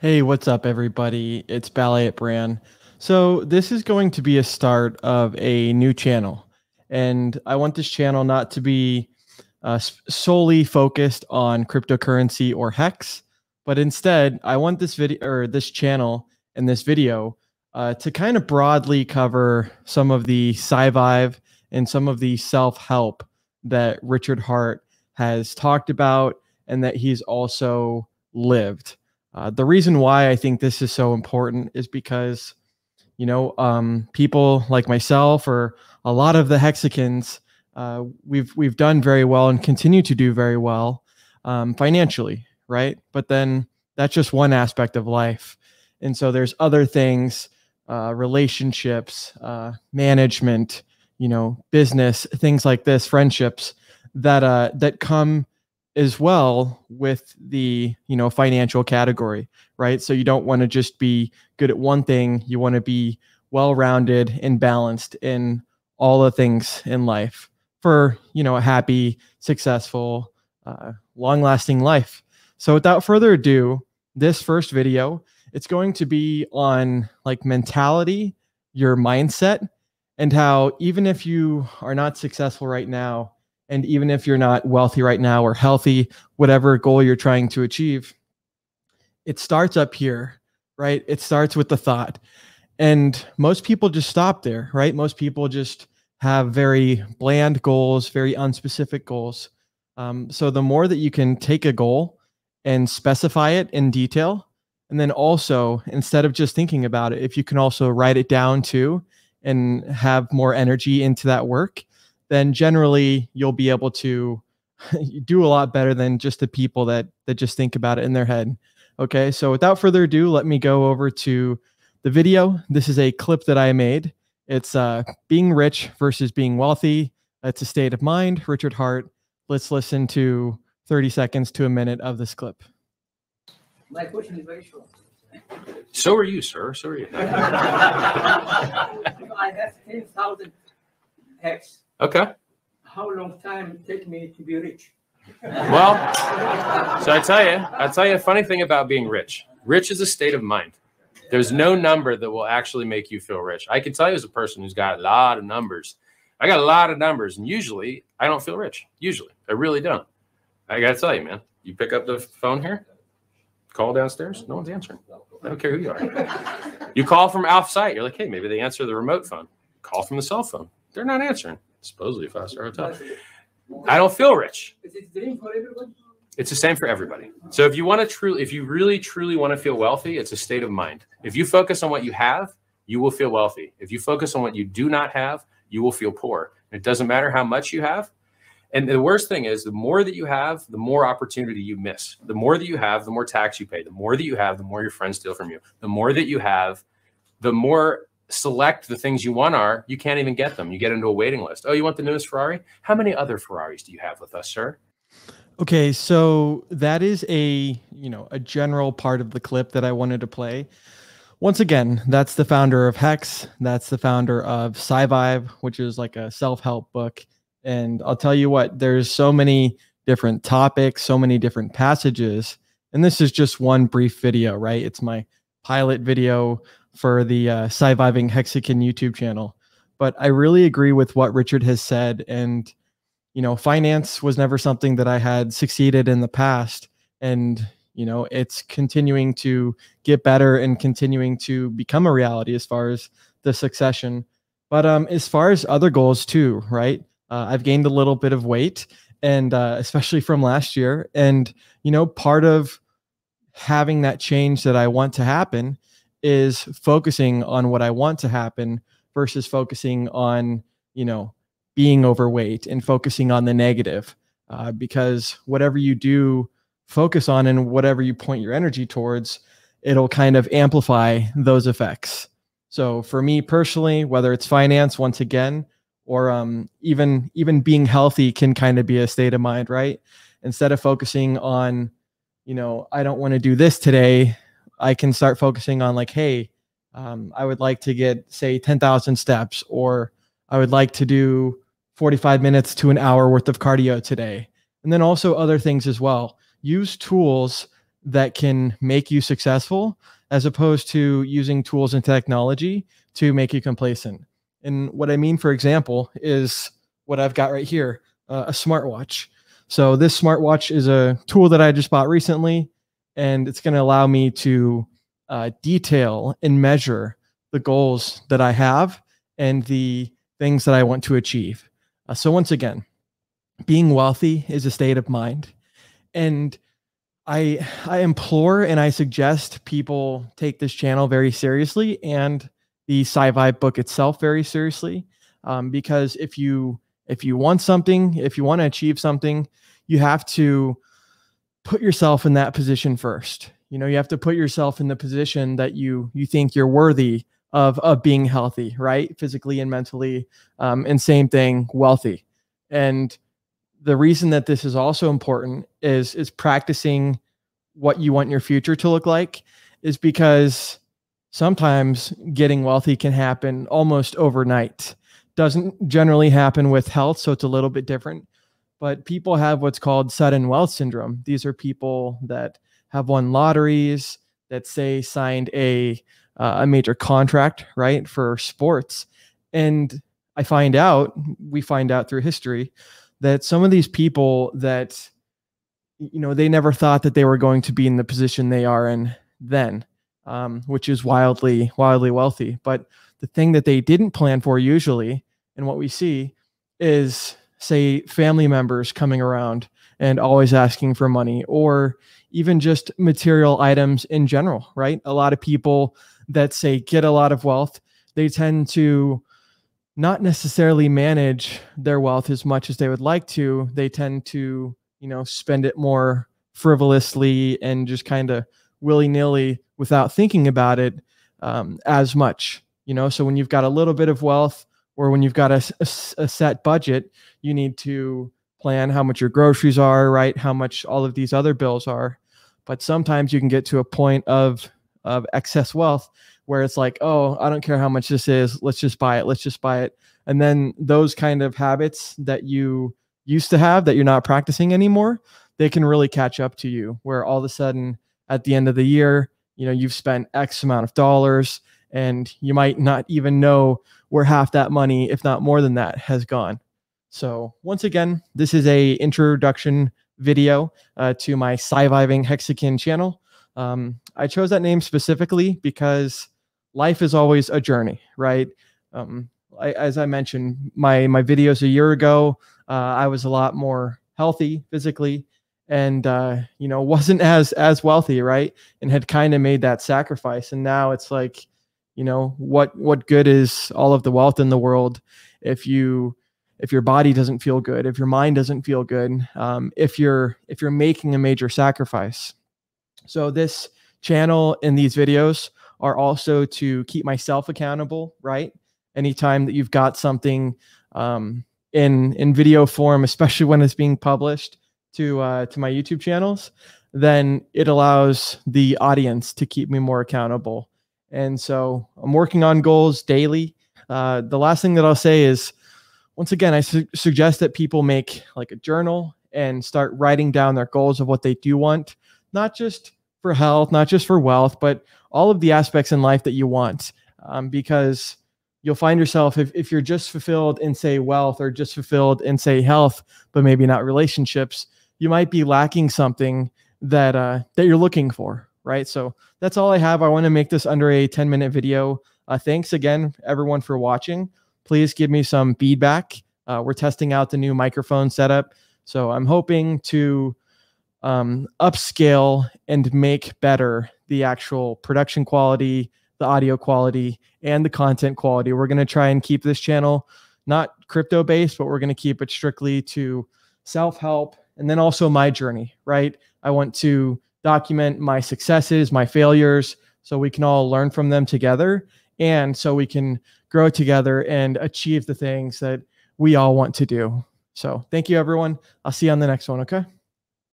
Hey, what's up, everybody? It's Balliet Bran. So, this is going to be a start of a new channel. And I want this channel not to be uh, solely focused on cryptocurrency or hex, but instead, I want this video or this channel and this video uh, to kind of broadly cover some of the sci and some of the self help that Richard Heart has talked about and that he's also lived. Uh, the reason why I think this is so important is because, you know, um, people like myself or a lot of the Hexicans, uh, we've we've done very well and continue to do very well um, financially, right? But then that's just one aspect of life, and so there's other things, uh, relationships, uh, management, you know, business, things like this, friendships that uh, that come as well with the you know financial category right? So you don't want to just be good at one thing you want to be well rounded and balanced in all the things in life for you know a happy successful uh, long lasting life. So without further ado this first video it's going to be on like mentality your mindset and how even if you are not successful right now and even if you're not wealthy right now or healthy, whatever goal you're trying to achieve, it starts up here, right? It starts with the thought. And most people just stop there, right? Most people just have very bland goals, very unspecific goals. Um, so the more that you can take a goal and specify it in detail, and then also instead of just thinking about it, if you can also write it down too and have more energy into that work, then generally you'll be able to do a lot better than just the people that that just think about it in their head. Okay, so without further ado, let me go over to the video. This is a clip that I made. It's uh, being rich versus being wealthy. It's a state of mind. Richard Heart. Let's listen to 30 seconds to a minute of this clip. My question is very short. So are you, sir. So are you. I have 10,000 hex. Okay. How long time take me to be rich? Well, so I tell you, I tell you a funny thing about being rich. Rich is a state of mind. There's no number that will actually make you feel rich. I can tell you as a person who's got a lot of numbers. I got a lot of numbers, and usually I don't feel rich. Usually, I really don't. I gotta tell you, man. You pick up the phone here, call downstairs. No one's answering. I don't care who you are. You call from off site. You're like, hey, maybe they answer the remote phone. Call from the cell phone. They're not answering supposedly five star hotel. I don't feel rich. Is it the same for everyone? It's the same for everybody. So if you want to truly, if you really truly want to feel wealthy, it's a state of mind. If you focus on what you have, you will feel wealthy. If you focus on what you do not have, you will feel poor. It doesn't matter how much you have. And the worst thing is, the more that you have, the more opportunity you miss. The more that you have, the more tax you pay. The more that you have, the more your friends steal from you. The more that you have, the more select the things you want are, you can't even get them. You get into a waiting list. Oh, you want the newest Ferrari? How many other Ferraris do you have with us, sir? Okay, so that is a, you know, a general part of the clip that I wanted to play. Once again, that's the founder of Hex. That's the founder of SciVive, which is like a self-help book. And I'll tell you what, there's so many different topics, so many different passages. And this is just one brief video, right? It's my pilot video for the uh, Sciviving Hexican YouTube channel. But I really agree with what Richard has said. And, you know, finance was never something that I had succeeded in the past. And, you know, it's continuing to get better and continuing to become a reality as far as the succession. But um, as far as other goals too, right? Uh, I've gained a little bit of weight, and uh, especially from last year. And you know, part of having that change that I want to happen is focusing on what I want to happen versus focusing on, you know, being overweight and focusing on the negative. Uh, because whatever you do focus on and whatever you point your energy towards, it'll kind of amplify those effects. So for me personally, whether it's finance, once again, or um, even even being healthy can kind of be a state of mind, right? Instead of focusing on, you know, I don't want to do this today, I can start focusing on like, hey, um, I would like to get say 10,000 steps, or I would like to do 45 minutes to an hour worth of cardio today. And then also other things as well. Use tools that can make you successful as opposed to using tools and technology to make you complacent. And what I mean, for example, is what I've got right here uh, a smartwatch. So, this smartwatch is a tool that I just bought recently, and it's going to allow me to uh, detail and measure the goals that I have and the things that I want to achieve. Uh, so, once again, being wealthy is a state of mind. And I I implore and I suggest people take this channel very seriously and the Sci-Vive book itself very seriously, um, because if you if you want something, if you want to achieve something, you have to put yourself in that position first. You know, you have to put yourself in the position that you you think you're worthy of of being healthy, right, physically and mentally, um, and same thing, wealthy. And the reason that this is also important is is practicing what you want your future to look like is because sometimes getting wealthy can happen almost overnight doesn't generally happen with health so it's a little bit different but people have what's called sudden wealth syndrome. These are people that have won lotteries that say signed a uh, a major contract right for sports. And i find out we find out through history that some of these people that you know they never thought that they were going to be in the position they are in then um, which is wildly wildly wealthy. But the thing that they didn't plan for usually and what we see is say family members coming around and always asking for money or even just material items in general right a lot of people that say get a lot of wealth they tend to not necessarily manage their wealth as much as they would like to. They tend to, you know, spend it more frivolously and just kind of willy nilly without thinking about it um, as much. You know, so when you've got a little bit of wealth or when you've got a, a, a set budget, you need to plan how much your groceries are, right? How much all of these other bills are. But sometimes you can get to a point of of excess wealth where it's like, oh, I don't care how much this is. Let's just buy it. Let's just buy it. And then those kind of habits that you used to have that you're not practicing anymore, they can really catch up to you where all of a sudden at the end of the year, you know, you've spent X amount of dollars and you might not even know where half that money, if not more than that, has gone. So once again, this is a introduction video uh, to my Sci-Viving Hexican channel. Um, I chose that name specifically because life is always a journey, right? Um, I, as I mentioned, my my videos a year ago, uh, I was a lot more healthy physically, and uh, you know wasn't as as wealthy, right? And had kind of made that sacrifice, and now it's like, you know, what what good is all of the wealth in the world if you if your body doesn't feel good, if your mind doesn't feel good, um, if you're if you're making a major sacrifice. So this channel and these videos are also to keep myself accountable, right? Anytime that you've got something um, in in video form, especially when it's being published to uh, to my YouTube channels, then it allows the audience to keep me more accountable. And so I'm working on goals daily. Uh, the last thing that I'll say is, once again, I su- suggest that people make like a journal and start writing down their goals of what they do want, not just for health, not just for wealth, but all of the aspects in life that you want. Um, because you'll find yourself if, if you're just fulfilled in say wealth or just fulfilled in say health, but maybe not relationships, you might be lacking something that uh, that you're looking for, right? So that's all I have. I want to make this under a 10 minute video. Uh, thanks again, everyone, for watching. Please give me some feedback. Uh, we're testing out the new microphone setup, so I'm hoping to um, upscale and make better the actual production quality, the audio quality, and the content quality. We're going to try and keep this channel not crypto based, but we're going to keep it strictly to self help and then also my journey, right? I want to document my successes, my failures, so we can all learn from them together and so we can grow together and achieve the things that we all want to do. So, thank you, everyone. I'll see you on the next one. Okay.